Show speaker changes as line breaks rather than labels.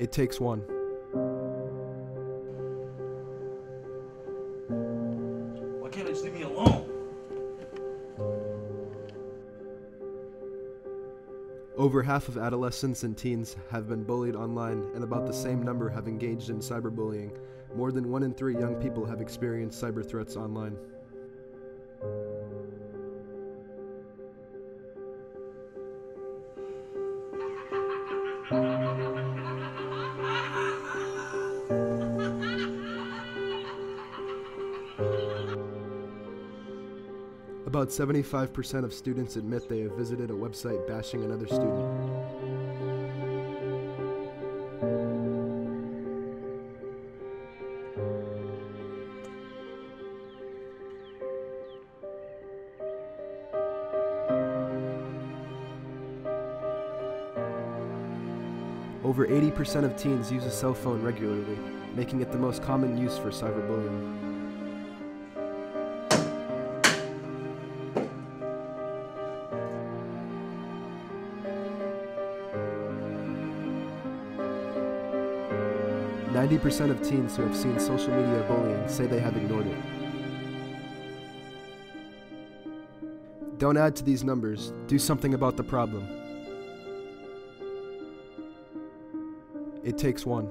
It takes one.
Why can't they just leave me alone?
Over half of adolescents and teens have been bullied online, and about the same number have engaged in cyberbullying. More than one in three young people have experienced cyber threats online. About 75% of students admit they have visited a website bashing another student. Over 80% of teens use a cell phone regularly, making it the most common use for cyberbullying. Ninety percent of teens who have seen social media bullying say they have ignored it. Don't add to these numbers, do something about the problem. It takes one.